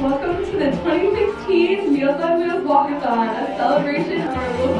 Welcome to the 2016 Meals on Wheels Walkathon, a celebration of our local.